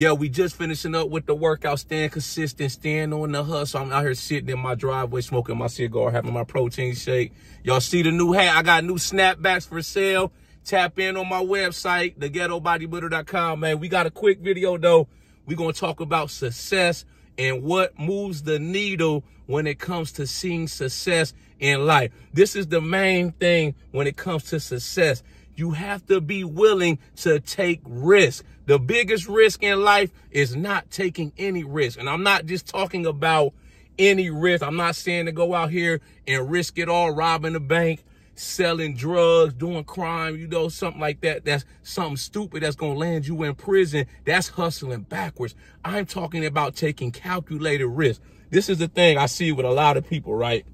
Yeah, we just finishing up with the workout, staying consistent, staying on the hustle. I'm out here sitting in my driveway, smoking my cigar, having my protein shake. Y'all see the new hat? I got new snapbacks for sale. Tap in on my website, theghettobodybuilder.com, man. We got a quick video, though. We're going to talk about success and what moves the needle when it comes to seeing success in life. This is the main thing when it comes to success. You have to be willing to take risk. The biggest risk in life is not taking any risk. And I'm not just talking about any risk. I'm not saying to go out here and risk it all, robbing a bank, selling drugs, doing crime, you know, something like that. That's something stupid that's going to land you in prison. That's hustling backwards. I'm talking about taking calculated risk. This is the thing I see with a lot of people, right?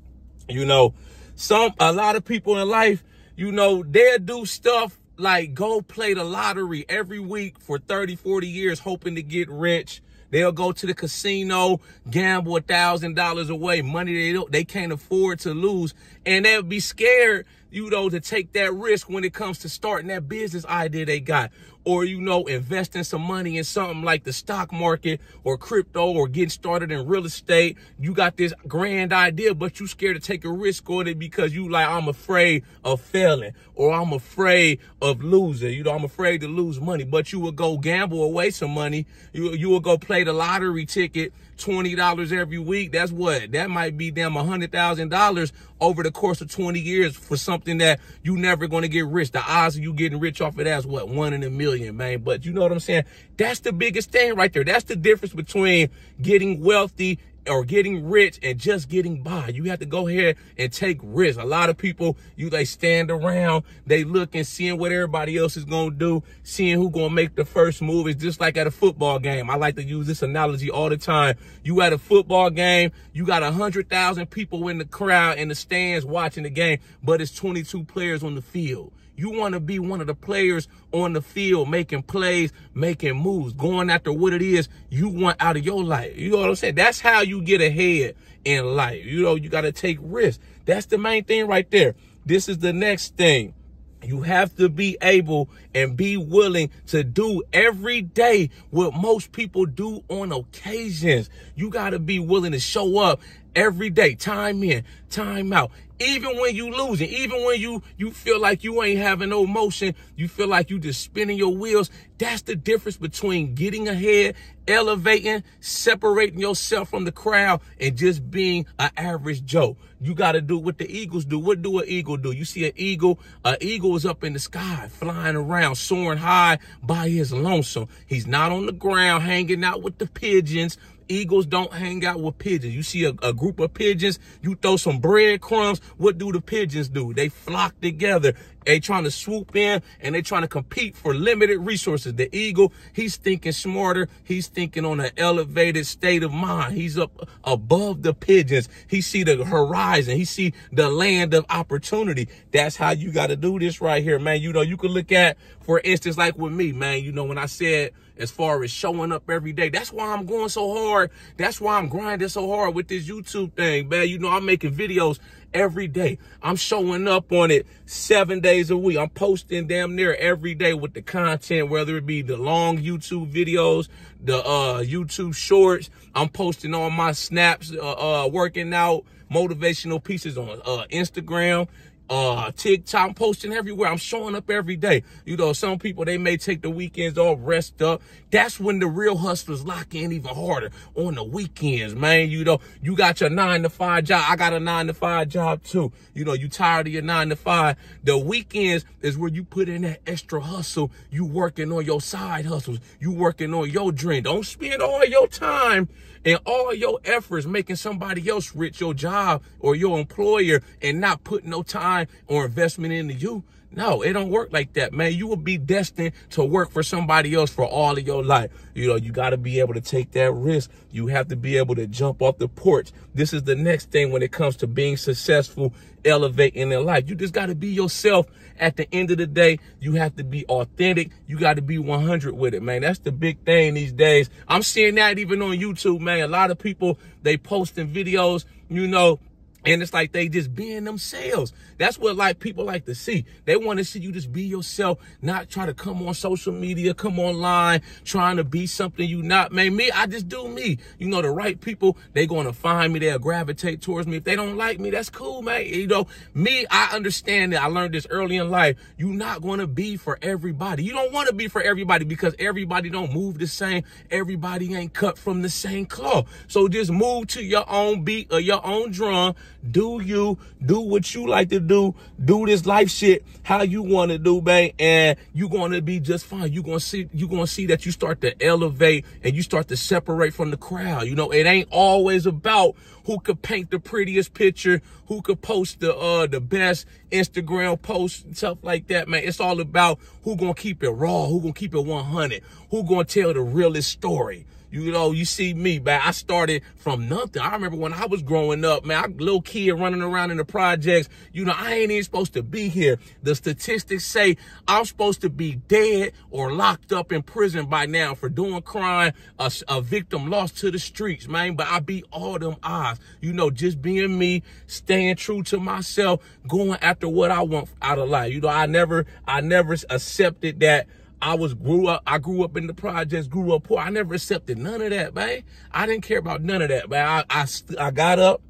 You know, some, a lot of people in life, you know, they'll do stuff like go play the lottery every week for 30, 40 years, hoping to get rich. They'll go to the casino, gamble a thousand dollars away, money they don't, they can't afford to lose, and they'll be scared, you know, to take that risk when it comes to starting that business idea they got or, you know, investing some money in something like the stock market or crypto or getting started in real estate. You got this grand idea, but you scared to take a risk on it because you like, I'm afraid of failing or I'm afraid of losing. You know, I'm afraid to lose money, but you would go gamble away some money. You, you would go play the lottery ticket $20 every week. That's what? That might be damn $100,000 over the course of 20 years for something that you never going to get rich. The odds of you getting rich off of that is what? One in a million, man. But you know what I'm saying? That's the biggest thing right there. That's the difference between getting wealthy or getting rich and just getting by. You have to go ahead and take risks. A lot of people, you they stand around, they look and seeing what everybody else is gonna do, seeing who gonna make the first move. It's just like at a football game. I like to use this analogy all the time. You at a football game, you got a hundred thousand people in the crowd in the stands watching the game, but it's 22 players on the field. You want to be one of the players on the field, making plays, making moves, going after what it is you want out of your life. You know what I'm saying? That's how you get ahead in life. You know, you got to take risks. That's the main thing right there. This is the next thing. You have to be able and be willing to do every day what most people do on occasions. You got to be willing to show up every day, time in, time out. Even when you losing, even when you you feel like you ain't having no motion, you feel like you just spinning your wheels. That's the difference between getting ahead, elevating, separating yourself from the crowd, and just being an average Joe. You got to do what the eagles do. What do an eagle do? You see an eagle, an eagle is up in the sky, flying around, soaring high by his lonesome. He's not on the ground hanging out with the pigeons Eagles don't hang out with pigeons. You see a, a group of pigeons, you throw some breadcrumbs. What do the pigeons do? They flock together. They trying to swoop in and they trying to compete for limited resources. The eagle, he's thinking smarter. He's thinking on an elevated state of mind. He's up above the pigeons. He see the horizon. He see the land of opportunity. That's how you got to do this right here, man. You know, you can look at, for instance, like with me, man, you know, when I said, as far as showing up every day. That's why I'm going so hard. That's why I'm grinding so hard with this YouTube thing, man. You know, I'm making videos every day. I'm showing up on it seven days a week. I'm posting damn near every day with the content, whether it be the long YouTube videos, the uh, YouTube shorts. I'm posting on my snaps, uh, uh, working out, motivational pieces on uh, Instagram uh TikTok, I'm posting everywhere. I'm showing up every day. You know, some people they may take the weekends off, rest up. That's when the real hustlers lock in even harder on the weekends, man. You know, you got your nine to five job. I got a nine to five job too. You know, you tired of your nine to five. The weekends is where you put in that extra hustle. You working on your side hustles. You working on your dream. Don't spend all your time and all your efforts making somebody else rich, your job or your employer, and not putting no time or investment into you. No, it don't work like that, man. You will be destined to work for somebody else for all of your life. You know, you got to be able to take that risk. You have to be able to jump off the porch. This is the next thing when it comes to being successful, elevating in life. You just got to be yourself. At the end of the day, you have to be authentic. You got to be 100 with it, man. That's the big thing these days. I'm seeing that even on YouTube, man. A lot of people, they posting videos, you know, And it's like they just being themselves. That's what like people like to see. They want to see you just be yourself, not try to come on social media, come online, trying to be something you not. Man, me, I just do me. You know, the right people, they going to find me. They'll gravitate towards me. If they don't like me, that's cool, man. You know, me, I understand that. I learned this early in life. You're not going to be for everybody. You don't want to be for everybody because everybody don't move the same. Everybody ain't cut from the same cloth. So just move to your own beat or your own drum do you, do what you like to do, do this life shit how you want to do, man, and you going to be just fine. you going to see, you going to see that you start to elevate and you start to separate from the crowd. You know, it ain't always about who could paint the prettiest picture, who could post the uh the best Instagram post and stuff like that, man. It's all about who gonna keep it raw, who gonna keep it 100, who gonna tell the realest story. You know, you see me, man. I started from nothing. I remember when I was growing up, man, I little kid running around in the projects. You know, I ain't even supposed to be here. The statistics say I'm supposed to be dead or locked up in prison by now for doing crime, a, a victim lost to the streets, man. But I beat all them odds. You know, just being me, staying true to myself, going after what I want out of life. You know, I never, I never accepted that I was grew up, I grew up in the projects, grew up poor. I never accepted none of that, man. I didn't care about none of that, man. I, I, I got up,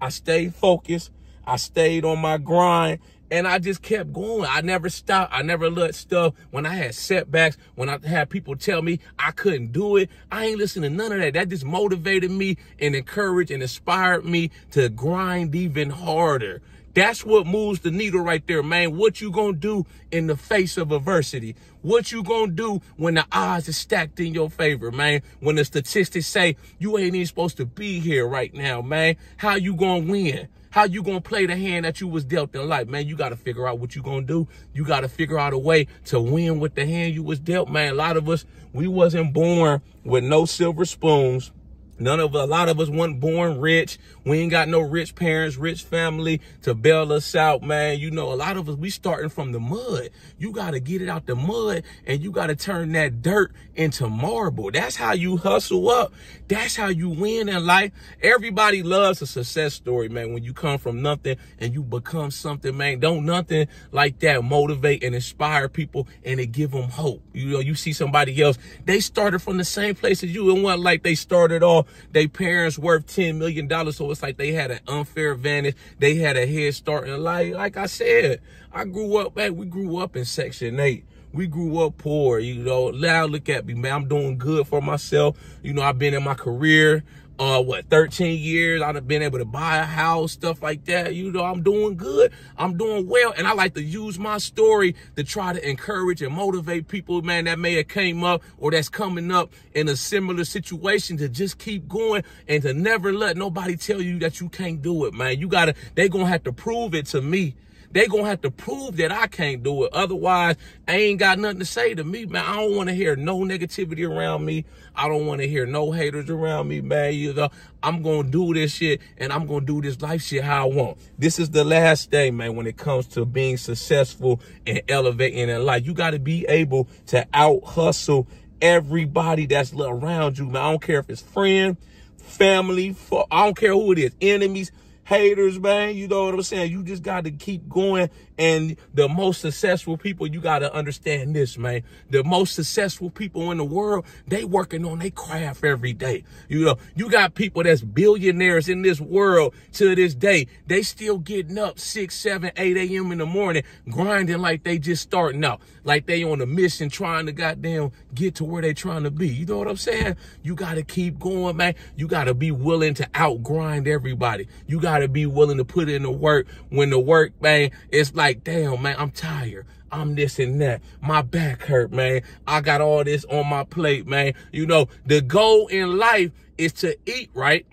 I stayed focused, I stayed on my grind, and I just kept going. I never stopped. I never let stuff, when I had setbacks, when I had people tell me I couldn't do it, I ain't listening to none of that. That just motivated me and encouraged and inspired me to grind even harder. That's what moves the needle right there, man. What you gonna do in the face of adversity? What you gonna do when the odds are stacked in your favor, man? When the statistics say you ain't even supposed to be here right now, man. How you gonna win? How you gonna play the hand that you was dealt in life, man? You gotta figure out what you gonna do. You gotta figure out a way to win with the hand you was dealt, man. A lot of us, we wasn't born with no silver spoons None of a lot of us weren't born rich. We ain't got no rich parents, rich family to bail us out, man. You know, a lot of us we starting from the mud. You got to get it out the mud and you got to turn that dirt into marble. That's how you hustle up. That's how you win in life. Everybody loves a success story, man. When you come from nothing and you become something, man. Don't nothing like that motivate and inspire people and it give them hope. You know, you see somebody else, they started from the same place as you and one like they started off they parents worth $10 million. So it's like they had an unfair advantage. They had a head start in life. Like I said, I grew up, man, we grew up in Section 8 we grew up poor, you know. Now look at me, man. I'm doing good for myself. You know, I've been in my career uh, what, 13 years. I'd have been able to buy a house, stuff like that. You know, I'm doing good. I'm doing well. And I like to use my story to try to encourage and motivate people, man, that may have came up or that's coming up in a similar situation to just keep going and to never let nobody tell you that you can't do it, man. You gotta, they gonna have to prove it to me they gonna have to prove that I can't do it. Otherwise, I ain't got nothing to say to me, man. I don't want to hear no negativity around me. I don't want to hear no haters around me, man. You know, I'm gonna do this shit and I'm gonna do this life shit how I want. This is the last day, man, when it comes to being successful and elevating in life. You gotta be able to out hustle everybody that's around you, man. I don't care if it's friend, family, I don't care who it is, enemies haters, man. You know what I'm saying? You just got to keep going. And the most successful people, you got to understand this, man. The most successful people in the world, they working on their craft every day. You know, you got people that's billionaires in this world to this day. They still getting up 6, 7, 8 a.m. in the morning, grinding like they just starting out. Like they on a mission trying to goddamn get to where they trying to be. You know what I'm saying? You got to keep going, man. You got to be willing to outgrind everybody. You got to be willing to put in the work when the work, man, it's like, damn, man, I'm tired. I'm this and that. My back hurt, man. I got all this on my plate, man. You know, the goal in life is to eat, right?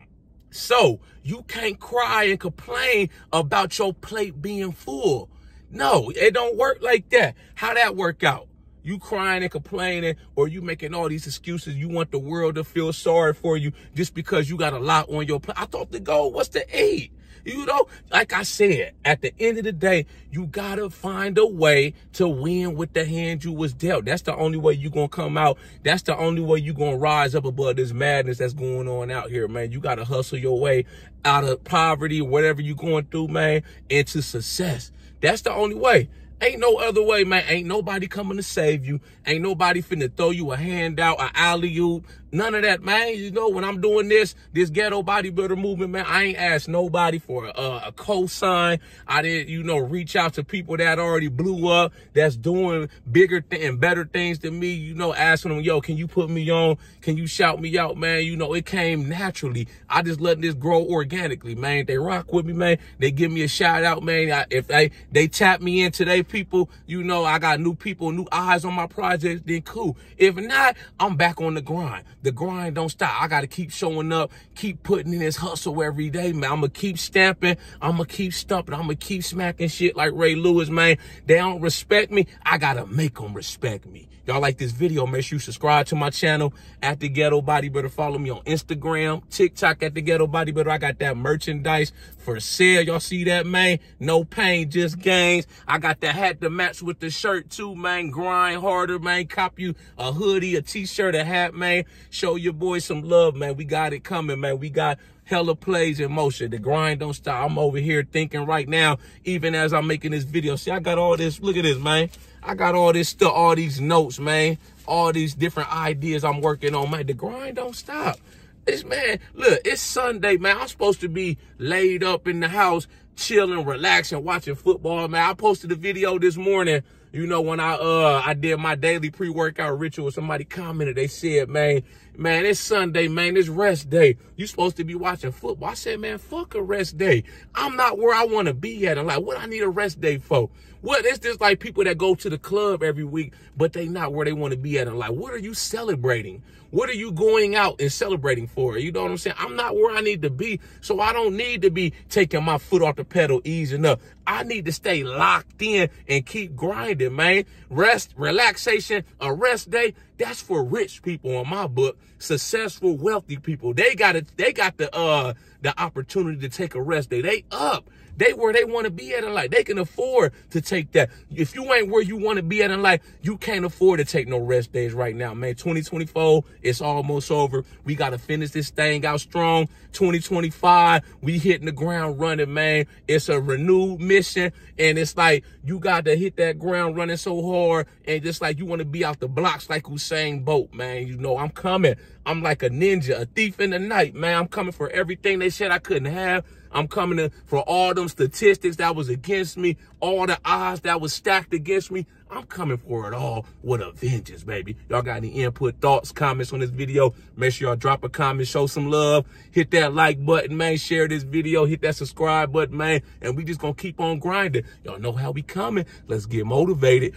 So you can't cry and complain about your plate being full. No, it don't work like that. How that work out? You crying and complaining, or you making all these excuses. You want the world to feel sorry for you just because you got a lot on your plate. I thought the goal was to eat. You know, like I said, at the end of the day, you gotta find a way to win with the hand you was dealt. That's the only way you gonna come out. That's the only way you gonna rise up above this madness that's going on out here, man. You gotta hustle your way out of poverty, whatever you going through, man, into success. That's the only way. Ain't no other way, man. Ain't nobody coming to save you. Ain't nobody finna throw you a handout, a alley oop, None of that, man. You know, when I'm doing this, this ghetto bodybuilder movement, man, I ain't asked nobody for a, a cosign. I didn't, you know, reach out to people that already blew up, that's doing bigger th- and better things than me. You know, asking them, yo, can you put me on? Can you shout me out, man? You know, it came naturally. I just letting this grow organically, man. They rock with me, man. They give me a shout out, man. I, if they they tap me in today, people, you know, I got new people, new eyes on my project, then cool. If not, I'm back on the grind the grind don't stop. I got to keep showing up, keep putting in this hustle every day, man. I'm going to keep stamping. I'm going to keep stumping. I'm going to keep smacking shit like Ray Lewis, man. They don't respect me. I got to make them respect me. Y'all like this video, make sure you subscribe to my channel at The Ghetto Body Bodybuilder. Follow me on Instagram, TikTok at The Ghetto Body Bodybuilder. I got that merchandise for sale. Y'all see that, man? No pain, just gains. I got the hat to match with the shirt too, man. Grind harder, man. Cop you a hoodie, a t-shirt, a hat, man. Show your boys some love, man. We got it coming, man. We got hella plays in motion. The grind don't stop. I'm over here thinking right now, even as I'm making this video. See, I got all this. Look at this, man. I got all this stuff, all these notes, man. All these different ideas I'm working on, man. The grind don't stop. It's, man, look, it's Sunday, man. I'm supposed to be laid up in the house, chilling, relaxing, watching football, man. I posted a video this morning you know, when I uh I did my daily pre-workout ritual, somebody commented, they said, man, man, it's Sunday, man, it's rest day. You supposed to be watching football. I said, man, fuck a rest day. I'm not where I want to be at. I'm like, what I need a rest day for? What is this like people that go to the club every week, but they not where they want to be at? I'm like, what are you celebrating? What are you going out and celebrating for? You know what I'm saying? I'm not where I need to be, so I don't need to be taking my foot off the pedal, easing up. I need to stay locked in and keep grinding, man. Rest, relaxation, a rest day, that's for rich people in my book. Successful, wealthy people. They got it, they got the uh the opportunity to take a rest day. They up. They where they want to be at in life. They can afford to take that. If you ain't where you want to be at in life, you can't afford to take no rest days right now, man. 2024, it's almost over. We got to finish this thing out strong. 2025, we hitting the ground running, man. It's a renewed mission. And it's like, you got to hit that ground running so hard. And just like you want to be out the blocks like Usain Bolt, man. You know, I'm coming. I'm like a ninja, a thief in the night, man. I'm coming for everything they said I couldn't have. I'm coming in for all them statistics that was against me, all the odds that was stacked against me. I'm coming for it all with a vengeance, baby. Y'all got any input, thoughts, comments on this video? Make sure y'all drop a comment, show some love, hit that like button, man. Share this video, hit that subscribe button, man. And we just gonna keep on grinding. Y'all know how we coming. Let's get motivated.